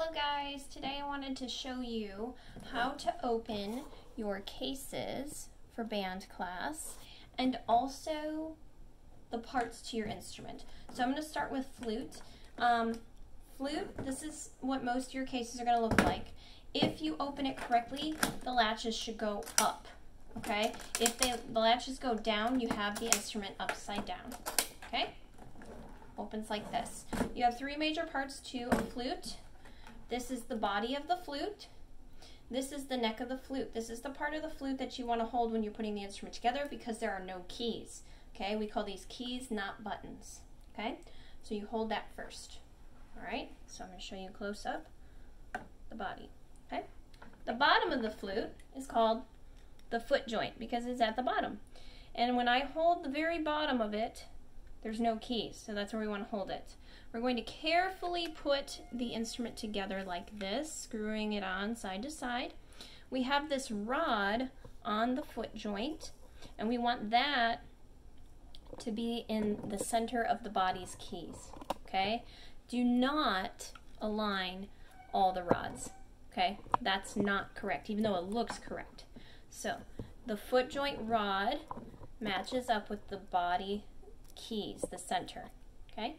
Hello guys, today I wanted to show you how to open your cases for band class and also the parts to your instrument. So I'm going to start with flute. Um, flute, this is what most of your cases are going to look like. If you open it correctly, the latches should go up, okay? If they, the latches go down, you have the instrument upside down, okay? Opens like this. You have three major parts to a flute. This is the body of the flute. This is the neck of the flute. This is the part of the flute that you want to hold when you're putting the instrument together because there are no keys. Okay, we call these keys, not buttons. Okay, so you hold that first. All right, so I'm going to show you close up the body. Okay, the bottom of the flute is called the foot joint because it's at the bottom. And when I hold the very bottom of it, there's no keys, so that's where we want to hold it. We're going to carefully put the instrument together like this, screwing it on side to side. We have this rod on the foot joint, and we want that to be in the center of the body's keys, okay? Do not align all the rods, okay? That's not correct, even though it looks correct. So, the foot joint rod matches up with the body keys, the center, okay?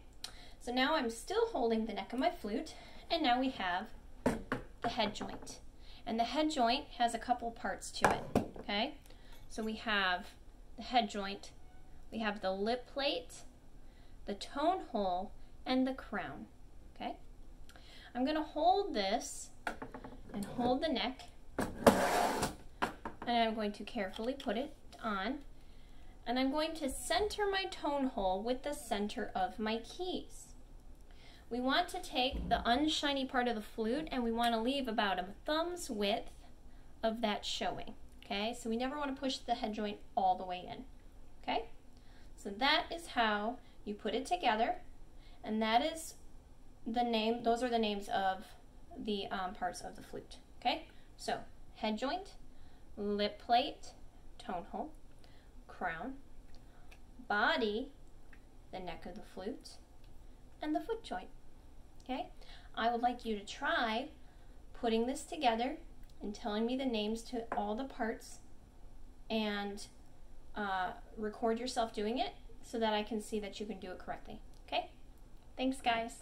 So now I'm still holding the neck of my flute, and now we have the head joint. And the head joint has a couple parts to it, okay? So we have the head joint, we have the lip plate, the tone hole, and the crown, okay? I'm gonna hold this and hold the neck, and I'm going to carefully put it on, and I'm going to center my tone hole with the center of my keys we want to take the unshiny part of the flute and we want to leave about a thumb's width of that showing. Okay, so we never want to push the head joint all the way in. Okay, so that is how you put it together, and that is the name, those are the names of the um, parts of the flute. Okay, so head joint, lip plate, tone hole, crown, body, the neck of the flute, and the foot joint. Okay, I would like you to try putting this together and telling me the names to all the parts and uh, record yourself doing it so that I can see that you can do it correctly. Okay, thanks guys.